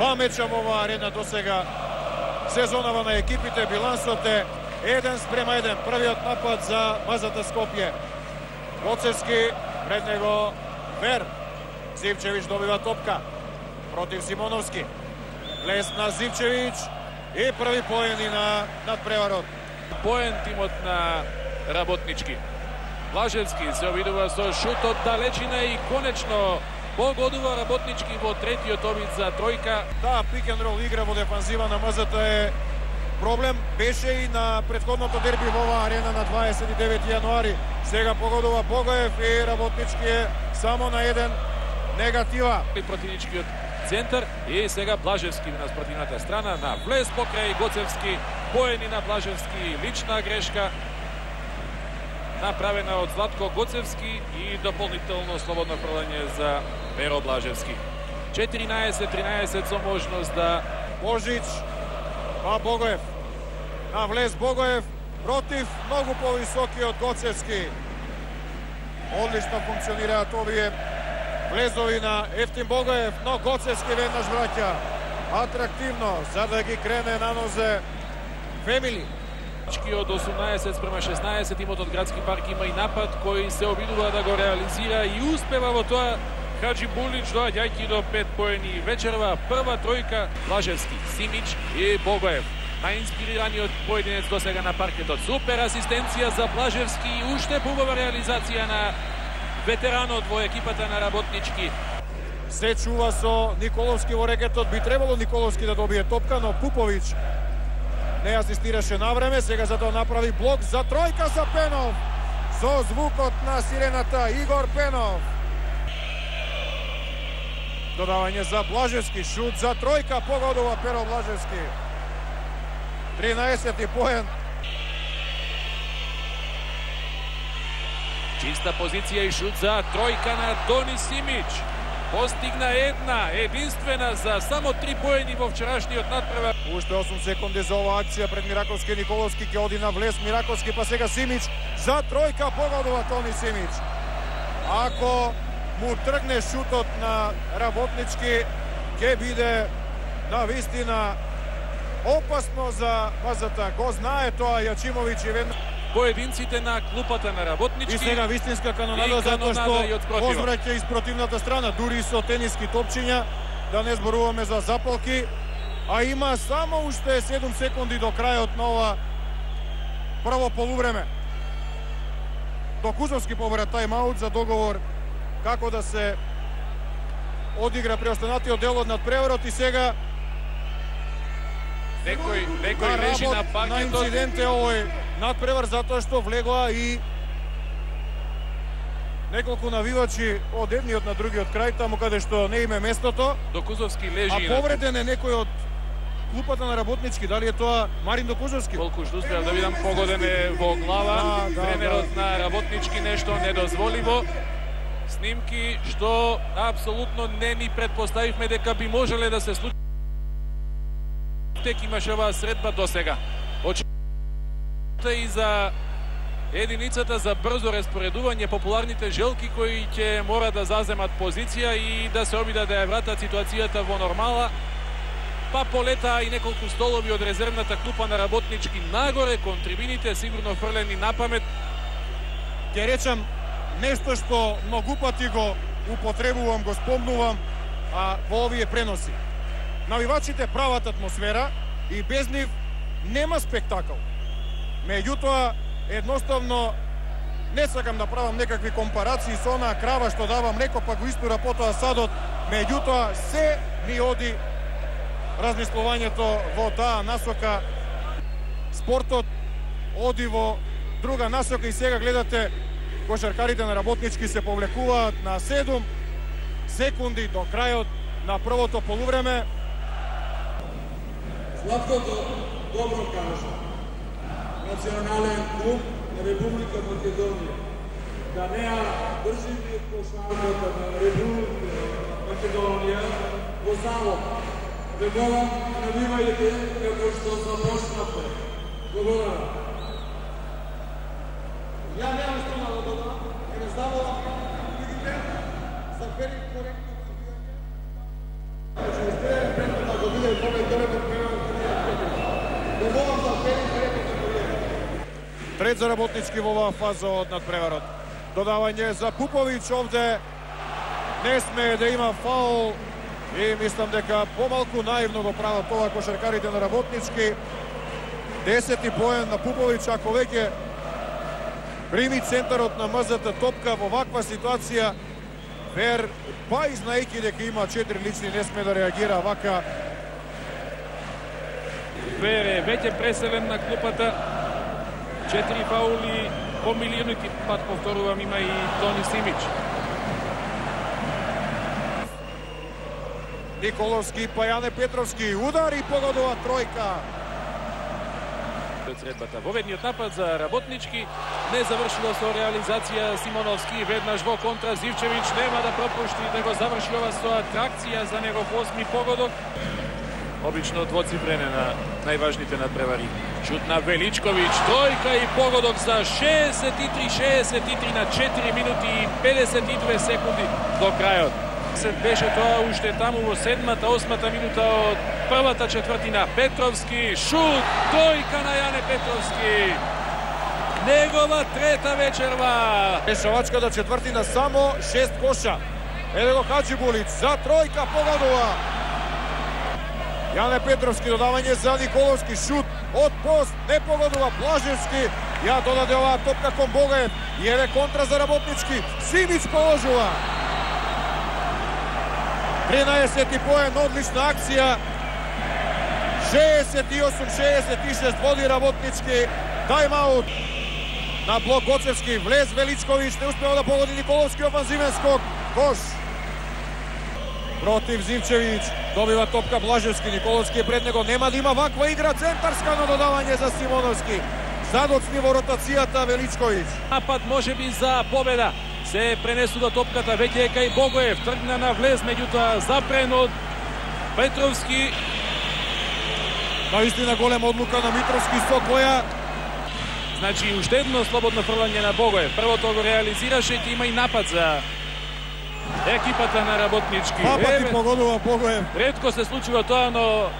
Два меча во оваа арена до сега сезонава на екипите. Билансот е 1 спрема 1. Првиот напад за Мазата Скопје. Гоцевски, пред него Вер. Зивчевич добива топка против Симоновски. Лес на Зивчевич и први поен и на надпреварот. Поен тимот на работнички. Блажевски се обидува со шут од далечина и конечно погодува работнички во третиот обид за тројка. Да, пик н рол игра во дефанзива на МЗТ е проблем. Беше и на предходното дерби во оваа арена на 29 јануари. Сега погодува Богоев и работнички е само на еден негатива. И противничкиот центар и сега Блажевски на спротивната страна на влез покрај Гоцевски, поени на Блажевски, лична грешка направена од Златко Гоцевски и дополнително слободно фрлање за Веро Блажевски. 14-13 со можност да Божич, па Богоев. На влез Богоев против многу повисоки од Гоцевски. Одлично функционираат овие влезови на Ефтин Богоев, но Гоцевски веднаш враќа. Атрактивно, за да ги крене на нозе Фемили од 18 спрема 16 тимот од Градски парк има и напад кој се обидува да го реализира и успева во тоа Хаджи Булич доаѓајќи до пет поени вечерва прва тројка Лажевски, Симич и Богоев. Најинспирираниот поединец до сега на паркетот. Супер асистенција за Блажевски и уште побава реализација на ветеранот во екипата на работнички. Се чува со Николовски во рекетот. Би требало Николовски да добие топка, но Пуповиќ не асистираше на време. Сега за тоа направи блок за тројка за Пенов. Со звукот на сирената Игор Пенов. Додавање за Блажевски, шут за тројка, погодува Перо Блажевски. 13 поен. Чиста позиција и шут за тројка на Тони Симич. Постигна една, единствена за само три поени во вчерашниот надпревар. Уште 8 секунди за оваа акција пред Мираковски Николовски ќе оди на влез Мираковски па сега Симич за тројка погодува Тони Симич. Ако му тргне шутот на работнички ќе биде на вистина опасно за базата. Го знае тоа Јачимовиќ и веднаш Поединците на клупата на работнички. И сега вистинска канонада затоа што возвраќа из противната страна, дури и со тениски топчиња, да не зборуваме за запалки, а има само уште 7 секунди до крајот на ова прво полувреме. Докузовски побара тајм-аут за договор како да се одигра преостанатиот дел од надпреварот и сега Некој, некој лежи на работ на инцидент овој надпревар затоа што влегоа и неколку навивачи од едниот на другиот крај, таму каде што не име местото, Докузовски а лежи на повреден е некој од клупата на работнички, дали е тоа Марин Докузовски? Колку што успеав да видам погоден е во глава. Да, да, Тренерот на работнички нешто недозволиво. Снимки што апсолутно не ни предпоставивме дека би можеле да се случи. Тек имаше оваа средба до сега. Очекувате и за единицата за брзо распоредување популарните желки кои ќе мора да заземат позиција и да се обидат да ја вратат ситуацијата во нормала па полета и неколку столови од резервната клупа на работнички нагоре кон трибините, сигурно фрлени на памет. Ќе речам нешто што многу пати го употребувам, го спомнувам а, во овие преноси. Навивачите прават атмосфера и без нив нема спектакл. Меѓутоа, едноставно не сакам да правам некакви компарации со онаа крава што дава млеко па го испира потоа садот, меѓутоа се ми оди размислувањето во таа насока. Спортот оди во друга насока и сега гледате кошаркарите на работнички се повлекуваат на 7 секунди до крајот на првото полувреме. Златкото добро кажа. Национален клуб на Република Македонија. Да не ја држи кошарката на Република Македонија во залог. Ве молам, да навивајте како што започнавте. Благодарам. Ја немам што да додам, ќе само видите за перед коректно Ќе Значи, успеем пред Трет за работнички во оваа фаза од надпреварот. Додавање за Пуповиќ овде не сме да има фаул и мислам дека помалку наивно го прават тоа кошаркарите на работнички. Десети поен на Пуповиќ, ако веќе прими центарот на МЗТ топка во ваква ситуација, Вер, па и знаеки дека има четири лични, не сме да реагира вака. Вер е веќе преселен на клупата. Четири фаули по милионити пат повторувам има и Тони Симич. Николовски, Пајане Петровски, удар и погодува тројка. Средбата. Воведниот напад за работнички не завршила со реализација Симоновски веднаш во контра Зивчевиќ нема да пропушти да го заврши ова со атракција за негов осми погодок. Обично двоцифрене на најважните надпревари. Шут на Величковиќ, тројка и погодок за 63-63 на 4 минути и 52 секунди до крајот. Се беше тоа уште таму во седмата, осмата минута од првата четвртина. Петровски, шут, тројка на Јане Петровски. Негова трета вечерва. Пешавачката четвртина само 6 коша. Еве го Хаджи Булиц за тројка погодува. Јане Петровски додавање за Николовски шут од пост не погодува Блажевски. Ја додаде оваа топка кон Богаев и еве контра за работнички. Симич положува. 13 поен, одлична акција. 68-66 води работнички. Тајмаут на блок Гоцевски. Влез Величковиќ, не успеа да погоди Николовски офанзивен скок. Кош. Против Зивчевиќ, добива топка Блажевски, Николовски е пред него, нема да има ваква игра, центарска на додавање за Симоновски. Задоцни во ротацијата Величковиќ. Напад може би за победа. Се пренесува топката веќе е кај Богоев, тргна на влез, меѓутоа запрен од Петровски. Наистина голема одлука на Митровски со која Значи, уште едно слободно фрлање на Богоев. Првото го реализираше и има и напад за екипата на работнички. два пати Еве, погодува Богоев ретко се случува тоа, но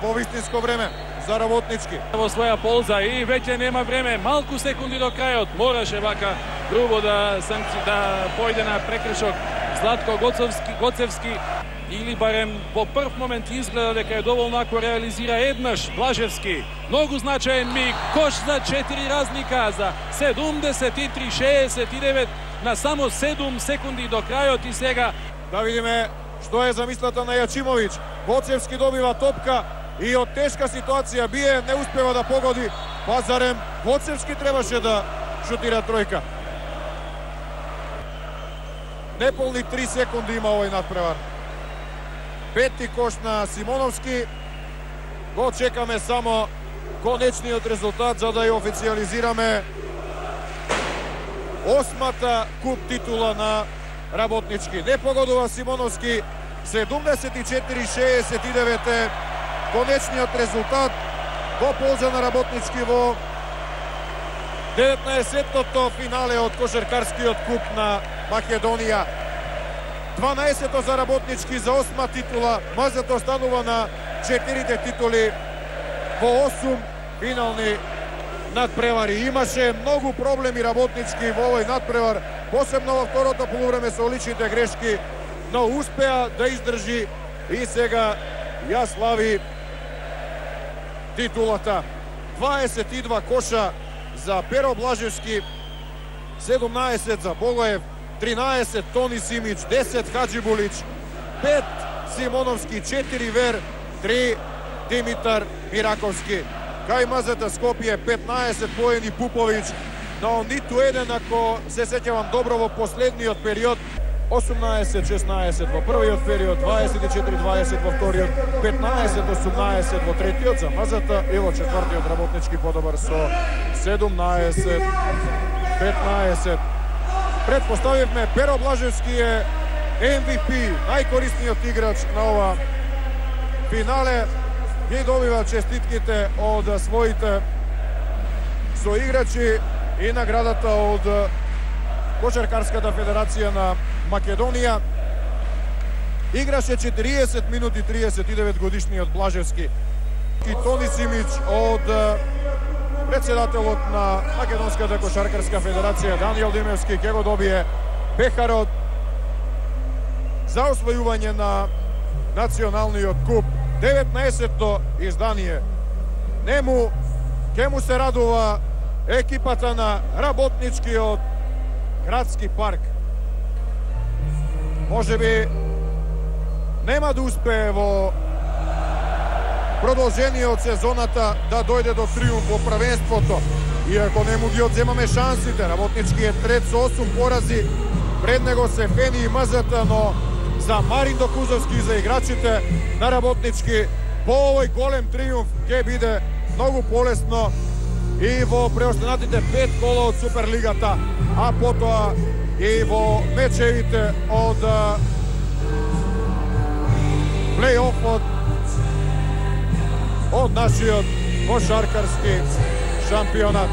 по вистинско време за работнички. во своја полза и веќе нема време. Малку секунди до крајот. Мораше вака грубо да санкци да појде на прекршок Златко Гоцевски, Гоцевски или барем во прв момент изгледа дека е доволно ако реализира еднаш Блажевски. Многу значаен миг, кош за 4 разлика за 73-69 на само 7 секунди до крајот и сега Да видиме што е замислата на Јачимовиќ. Боцевски добива топка и од тешка ситуација бие, не успева да погоди. Па зарем требаше да шутира тројка. Неполни 3 секунди има овој надпревар. Пети кош на Симоновски. Го чекаме само конечниот резултат за да ја официализираме осмата куп титула на работнички. Не погодува Симоновски 74-69 е конечниот резултат во полза на работнички во 19-тото финале од кошаркарскиот куп на Македонија. 12-то за работнички за осма титула. Мазето останува на 4 титули во 8 финални надпревари. Имаше многу проблеми работнички во овој надпревар, посебно во второто полувреме со личните грешки, но успеа да издржи и сега ја слави титулата. 22 коша за Перо Блажевски, 17 за Богоев, 13 Тони Симич, 10 Хаджи Булич, 5 Симоновски, 4 Вер, 3 Димитар Мираковски. Кај мазата Скопје 15 поени Пуповиќ, но ниту еден ако се сеќавам добро во последниот период 18-16 во првиот период, 24-20 во вториот, 15-18 во третиот за мазата и во четвртиот работнички подобар со 17-15. Предпоставивме Перо Блажевски е MVP, најкорисниот играч на ова финале. Ги добива честитките од своите соиграчи и наградата од Кошаркарската федерација на Македонија. Играше 40 минути 39 годишниот Блажевски. И Тони Симич од председателот на Македонската кошаркарска федерација Даниел Димевски ќе го добие пехарот за освојување на националниот куп 19-то издание. Нему ќе му се радува екипата на работничкиот градски парк. Може би нема да успее во продолжение од сезоната да дојде до триумф во првенството. Иако не му ги одземаме шансите, работнички е трет со 8 порази, пред него се Фени и мазета но за Марин Докузовски и за играчите на работнички по овој голем триумф ќе биде многу полесно и во преостанатите пет кола од Суперлигата, а потоа и во мечевите од плей-офот odnašio košarkarski šampionat.